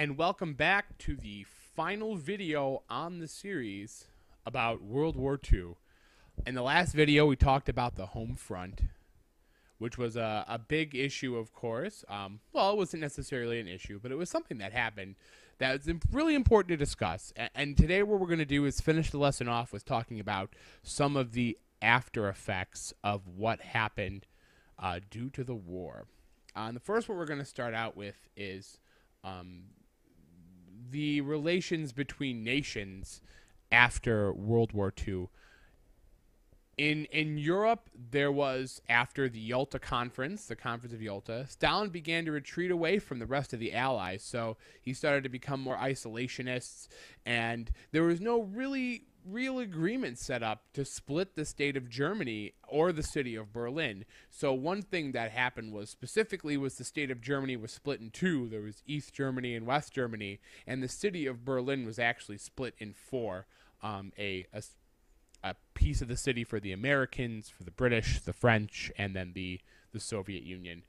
and welcome back to the final video on the series about World War II. In the last video, we talked about the home front, which was a, a big issue, of course. Um, well, it wasn't necessarily an issue, but it was something that happened that was im- really important to discuss. A- and today, what we're going to do is finish the lesson off with talking about some of the after effects of what happened uh, due to the war. Uh, and the first one we're going to start out with is um, the relations between nations after World War II. In in Europe, there was after the Yalta Conference, the Conference of Yalta, Stalin began to retreat away from the rest of the Allies. So he started to become more isolationists, and there was no really real agreement set up to split the state of Germany or the city of Berlin. So one thing that happened was specifically was the state of Germany was split in two. There was East Germany and West Germany, and the city of Berlin was actually split in four. Um, a, a a piece of the city for the Americans, for the British, the French, and then the the Soviet Union.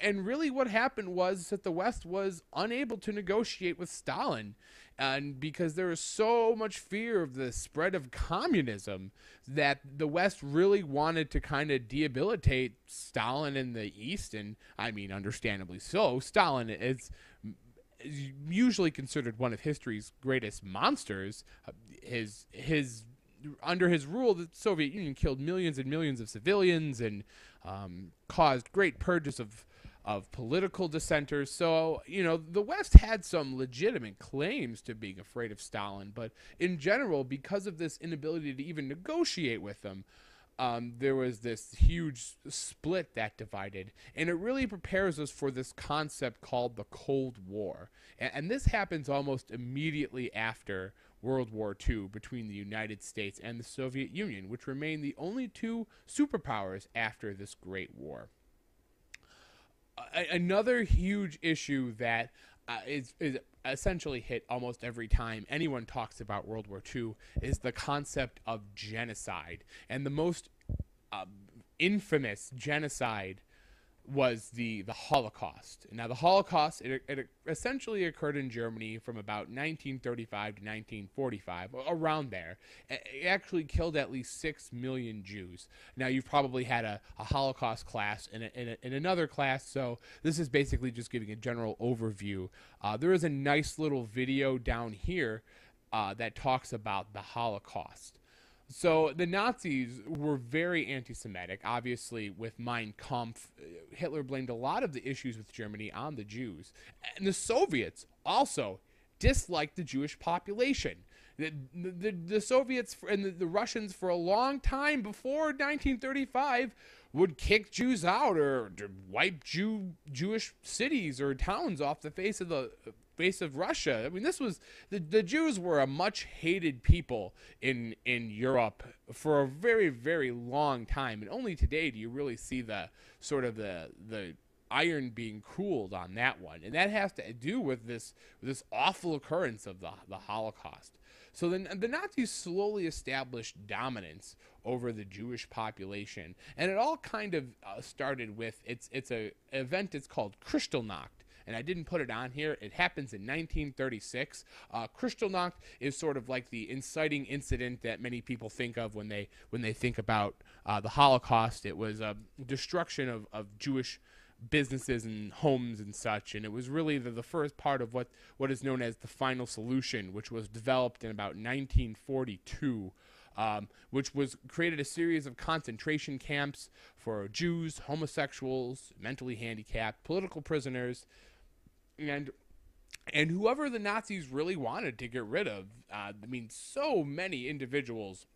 And really, what happened was that the West was unable to negotiate with Stalin, and because there was so much fear of the spread of communism, that the West really wanted to kind of debilitate Stalin in the East, and I mean, understandably so. Stalin is usually considered one of history's greatest monsters. His his under his rule, the Soviet Union killed millions and millions of civilians and um, caused great purges of of political dissenters. So you know the West had some legitimate claims to being afraid of Stalin, but in general, because of this inability to even negotiate with them. Um, there was this huge split that divided, and it really prepares us for this concept called the Cold War. And, and this happens almost immediately after World War II between the United States and the Soviet Union, which remain the only two superpowers after this Great War. Another huge issue that uh, is, is essentially hit almost every time anyone talks about World War II is the concept of genocide. And the most uh, infamous genocide was the the Holocaust. Now, the Holocaust it, it essentially occurred in Germany from about 1935 to 1945, around there. It actually killed at least six million Jews. Now, you've probably had a, a Holocaust class in, a, in, a, in another class, so this is basically just giving a general overview. Uh, there is a nice little video down here uh, that talks about the Holocaust. So the Nazis were very anti-Semitic. Obviously, with Mein Kampf, Hitler blamed a lot of the issues with Germany on the Jews, and the Soviets also disliked the Jewish population. The, the, the Soviets and the, the Russians, for a long time before 1935, would kick Jews out or to wipe Jew Jewish cities or towns off the face of the face of Russia. I mean, this was the, the Jews were a much hated people in in Europe for a very very long time, and only today do you really see the sort of the the iron being cooled on that one, and that has to do with this this awful occurrence of the the Holocaust. So then the Nazis slowly established dominance over the Jewish population, and it all kind of uh, started with it's it's a event. It's called Kristallnacht and I didn't put it on here. It happens in 1936. Uh, Kristallnacht is sort of like the inciting incident that many people think of when they when they think about uh, the Holocaust. It was a destruction of, of Jewish businesses and homes and such, and it was really the, the first part of what what is known as the final solution, which was developed in about 1942 um, which was created a series of concentration camps for Jews, homosexuals, mentally handicapped, political prisoners, and and whoever the Nazis really wanted to get rid of. Uh, I mean, so many individuals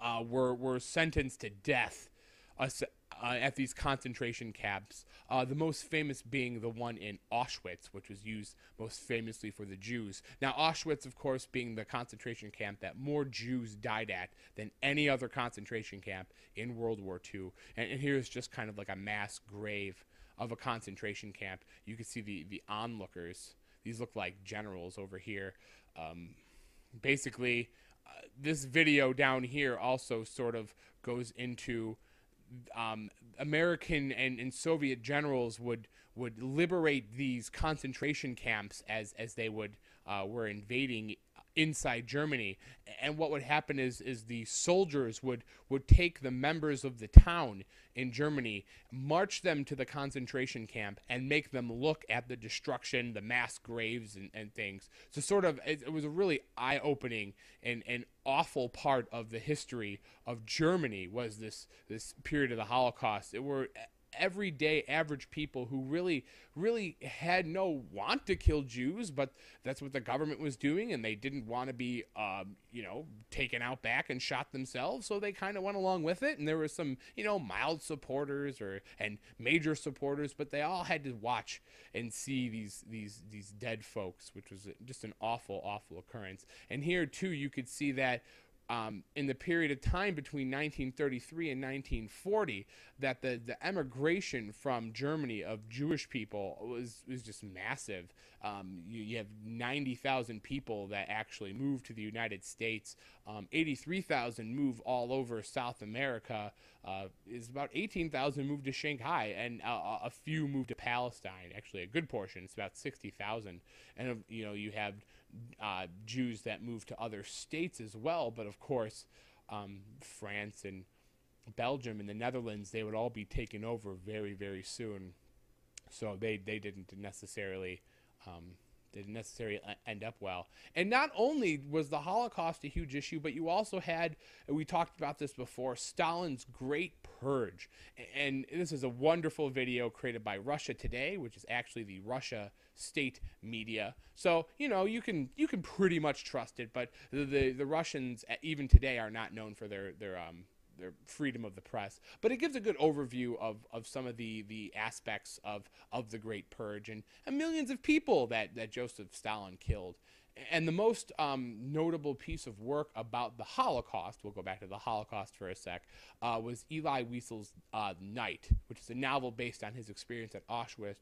uh, were were sentenced to death uh, uh, at these concentration camps. Uh, the most famous being the one in Auschwitz, which was used most famously for the Jews. Now, Auschwitz, of course, being the concentration camp that more Jews died at than any other concentration camp in World War II. And, and here's just kind of like a mass grave of a concentration camp. You can see the the onlookers. These look like generals over here. Um, basically, uh, this video down here also sort of goes into um, American and, and Soviet generals would would liberate these concentration camps as as they would uh, were invading inside Germany. And what would happen is is the soldiers would would take the members of the town in Germany, march them to the concentration camp, and make them look at the destruction, the mass graves, and, and things. So sort of it, it was a really eye opening and, and awful part of the history of Germany was this this period of the Holocaust. It were everyday average people who really really had no want to kill Jews, but that's what the government was doing, and they didn't want to be, um, you know, taken out back and shot themselves, so they kind of went along with it. And there were some, you know, mild supporters or and major supporters, but they all had to watch and see these these these dead folks, which was just an awful, awful occurrence. And here too, you could see that um, in the period of time between 1933 and 1940 that the, the emigration from Germany of Jewish people was, was just massive. Um, you, you, have 90,000 people that actually moved to the United States. Um, 83,000 move all over South America. Uh, is about 18,000 moved to Shanghai, and a few moved to Palestine. Actually, a good portion. It's about 60,000. And you know, you have uh, Jews that moved to other states as well. But of course, um, France and Belgium and the Netherlands, they would all be taken over very, very soon. So they, they didn't necessarily um, didn't necessarily end up well. And not only was the Holocaust a huge issue, but you also had, we talked about this before, Stalin's Great Purge. And this is a wonderful video created by Russia Today, which is actually the Russia state media. So you know you can you can pretty much trust it. But the the, the Russians even today are not known for their their um their freedom of the press. But it gives a good overview of, of some of the, the aspects of, of the Great Purge and, and millions of people that, that Joseph Stalin killed. And the most um, notable piece of work about the Holocaust, we'll go back to the Holocaust for a sec, uh, was Elie Wiesel's uh, Night, which is a novel based on his experience at Auschwitz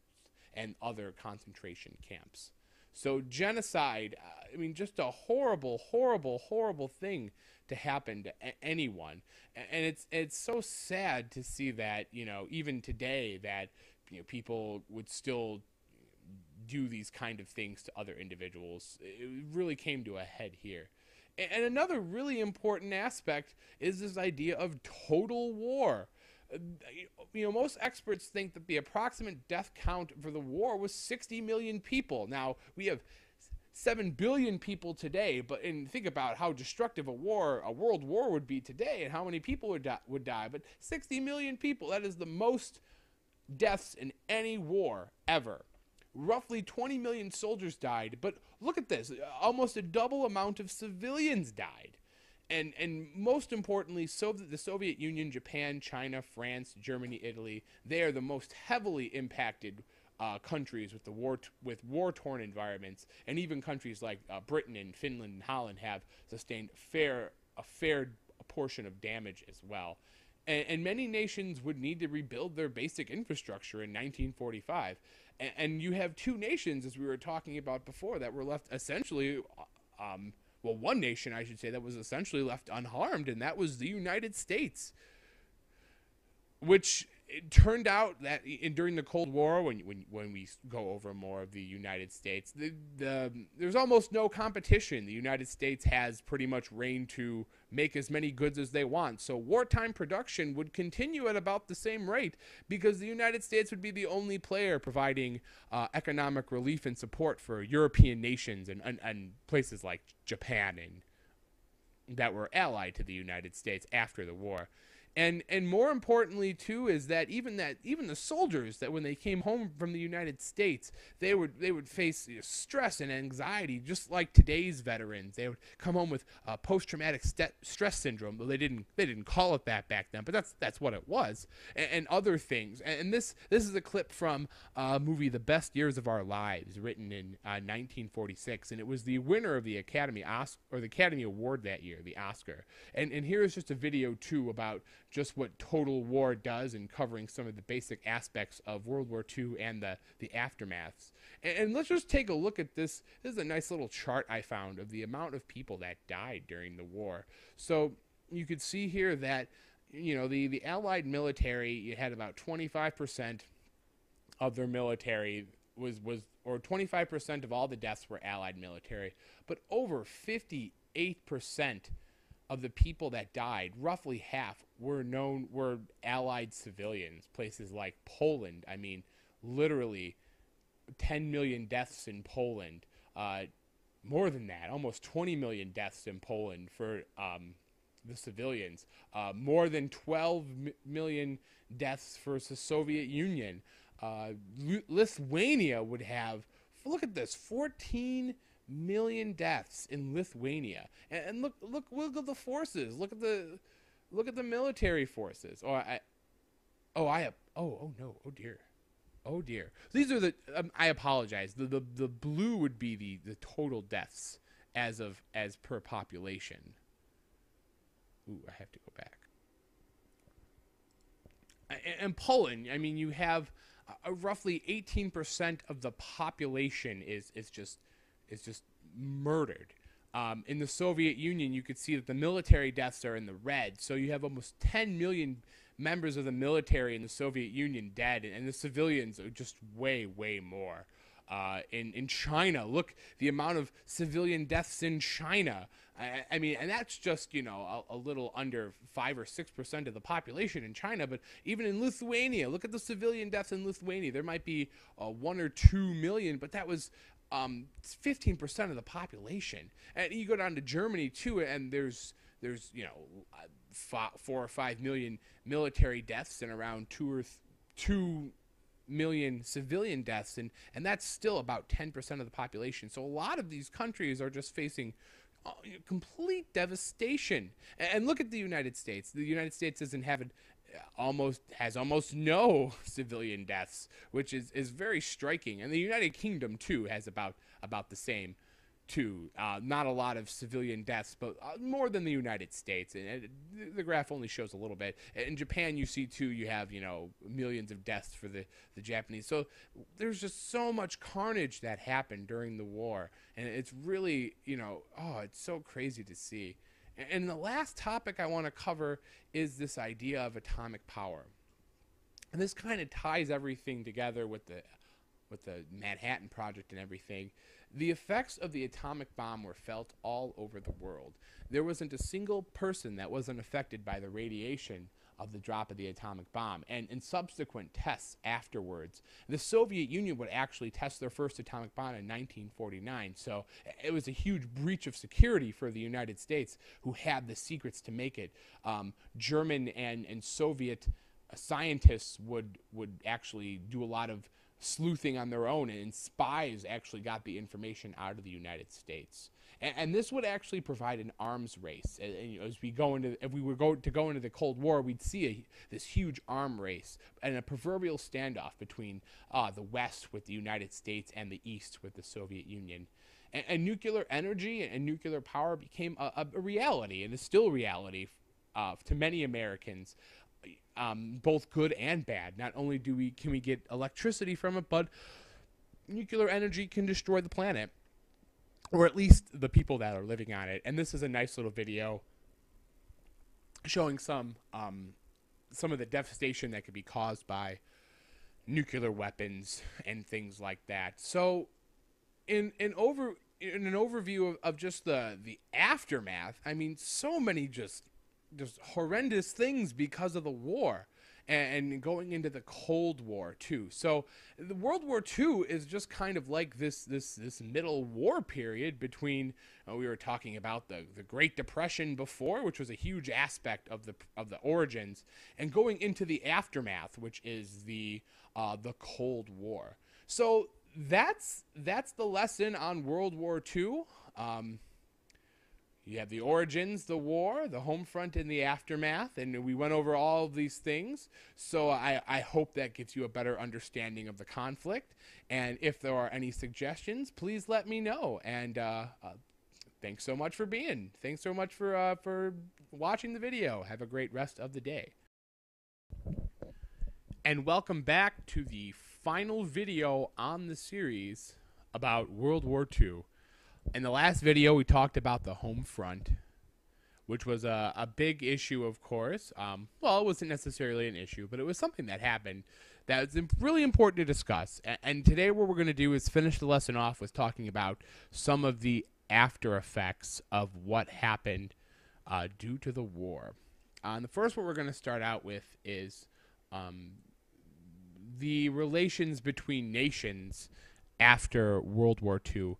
and other concentration camps. So, genocide, uh, I mean, just a horrible, horrible, horrible thing to happen to a- anyone. And it's it's so sad to see that, you know, even today that you know, people would still do these kind of things to other individuals. It really came to a head here. And another really important aspect is this idea of total war. You know, most experts think that the approximate death count for the war was 60 million people. Now, we have 7 billion people today, but and think about how destructive a war, a world war would be today and how many people would die, would die. But 60 million people, that is the most deaths in any war ever. Roughly 20 million soldiers died, but look at this, almost a double amount of civilians died and and most importantly, so the Soviet Union, Japan, China, France, Germany, Italy, they are the most heavily impacted uh, countries with the war t- with war torn environments, and even countries like uh, Britain and Finland and Holland have sustained fair a fair portion of damage as well. And, and, many nations would need to rebuild their basic infrastructure in 1945. And, and, you have two nations, as we were talking about before, that were left essentially um, well, one nation, I should say, that was essentially left unharmed, and that was the United States. Which it turned out that in, during the Cold War, when, when when we go over more of the United States, the, the there's almost no competition. The United States has pretty much reign to make as many goods as they want. So wartime production would continue at about the same rate because the United States would be the only player providing uh, economic relief and support for European nations and, and, and places like Japan and that were allied to the United States after the war and and more importantly too is that even that even the soldiers that when they came home from the United States they would they would face stress and anxiety just like today's veterans. They would come home with uh, post traumatic st- stress syndrome though they didn't they didn't call it that back then but that's that's what it was and, and other things. And, and, this this is a clip from a movie The Best Years of Our Lives written in uh, 1946 and it was the winner of the Academy Oscar or the Academy Award that year the Oscar. And and here is just a video too about just what total war does and covering some of the basic aspects of World War II and the, the aftermaths. And, and, let's just take a look at this. This is a nice little chart I found of the amount of people that died during the war. So you could see here that, you know, the, the Allied military, you had about 25% of their military was was or 25% of all the deaths were allied military but over 58% of the people that died roughly half were known were allied civilians places like Poland. I mean literally 10 million deaths in Poland uh, more than that almost 20 million deaths in Poland for um, the civilians uh, more than 12 m- million deaths for the Soviet Union. Uh, Lithuania would have look at this 14 million deaths in Lithuania. And, and, look look look at the forces. Look at the look at the military forces. Oh I oh I oh oh no. Oh dear. Oh dear. These are the um, I apologize. The, the the blue would be the the total deaths as of as per population. Ooh I have to go back. And Poland I mean you have uh, roughly 18% of the population is is just is just murdered. Um, in the Soviet Union, you could see that the military deaths are in the red. So you have almost 10 million members of the military in the Soviet Union dead, and the civilians are just way, way more. Uh, in in China, look the amount of civilian deaths in China. I, I mean, and that's just you know a, a, little under five or six percent of the population in China. But even in Lithuania, look at the civilian deaths in Lithuania. There might be uh, one or two million, but that was um, 15% of the population. And you go down to Germany too, and there's there's you know four or five million military deaths and around two or two million civilian deaths, and and that's still about 10% of the population. So a lot of these countries are just facing uh, complete devastation. And look at the United States. The United States doesn't have almost has almost no civilian deaths, which is is very striking. And the United Kingdom too has about about the same too. Uh, not a lot of civilian deaths, but uh, more than the United States. And it, the graph only shows a little bit. In Japan, you see too, you have you know millions of deaths for the the Japanese. So there's just so much carnage that happened during the war, and it's really you know oh, it's so crazy to see. And the last topic I want to cover is this idea of atomic power. And this kind of ties everything together with the with the Manhattan Project and everything. The effects of the atomic bomb were felt all over the world. There wasn't a single person that wasn't affected by the radiation of the drop of the atomic bomb. And in subsequent tests afterwards, the Soviet Union would actually test their first atomic bomb in 1949. So it was a huge breach of security for the United States, who had the secrets to make it. Um, German and, and Soviet scientists would, would actually do a lot of sleuthing on their own, and spies actually got the information out of the United States. And, and this would actually provide an arms race. And, and, you know, as we go into, if we were go, to go into the Cold War, we'd see a, this huge arm race and a proverbial standoff between uh, the West with the United States and the East with the Soviet Union. And, and nuclear energy and nuclear power became a, a reality, and is still reality uh, to many Americans um, both good and bad. Not only do we can we get electricity from it, but nuclear energy can destroy the planet, or at least the people that are living on it. And this is a nice little video showing some um, some of the devastation that could be caused by nuclear weapons and things like that. So, in in over in an overview of, of just the the aftermath, I mean, so many just just horrendous things because of the war and going into the Cold War too. So the World War II is just kind of like this this this middle war period between uh, we were talking about the the Great Depression before, which was a huge aspect of the of the origins, and going into the aftermath, which is the uh, the Cold War. So that's that's the lesson on World War II. Um, you have the origins, the war, the home front, and the aftermath, and we went over all of these things. So I, I hope that gives you a better understanding of the conflict. And if there are any suggestions, please let me know. And uh, uh, thanks so much for being. Thanks so much for uh, for watching the video. Have a great rest of the day. And welcome back to the final video on the series about World War II in the last video, we talked about the home front, which was a, a big issue, of course. Um, well, it wasn't necessarily an issue, but it was something that happened that's really important to discuss. And today, what we're going to do is finish the lesson off with talking about some of the after effects of what happened uh, due to the war. Uh, and the first one we're going to start out with is um, the relations between nations after World War II.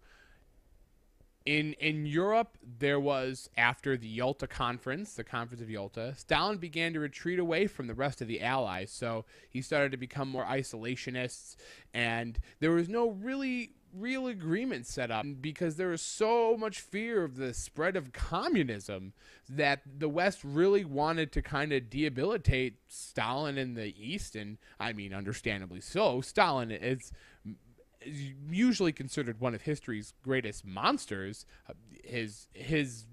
In in Europe, there was after the Yalta Conference, the Conference of Yalta, Stalin began to retreat away from the rest of the Allies. So he started to become more isolationists, and there was no really real agreement set up because there was so much fear of the spread of communism that the West really wanted to kind of debilitate Stalin in the East, and I mean, understandably so. Stalin is usually considered one of history's greatest monsters. His his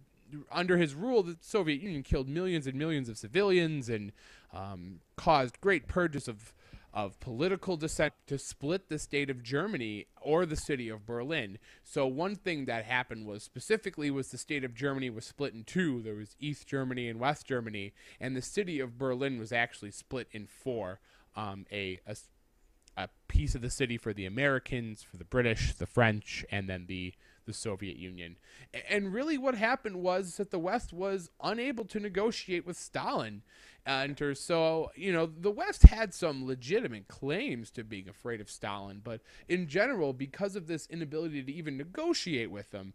under his rule, the Soviet Union killed millions and millions of civilians and um, caused great purges of of political dissent to split the state of Germany or the city of Berlin. So one thing that happened was specifically was the state of Germany was split in two. There was East Germany and West Germany, and the city of Berlin was actually split in four. Um, a, a a piece of the city for the Americans, for the British, the French, and then the the Soviet Union. And really, what happened was that the West was unable to negotiate with Stalin. And so, you know, the West had some legitimate claims to being afraid of Stalin, but in general, because of this inability to even negotiate with him,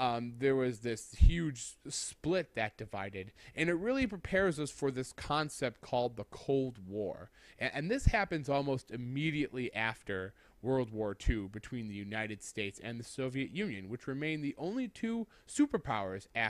um, there was this huge split that divided. And it really prepares us for this concept called the Cold War. And, and this happens almost immediately after World War II between the United States and the Soviet Union, which remained the only two superpowers after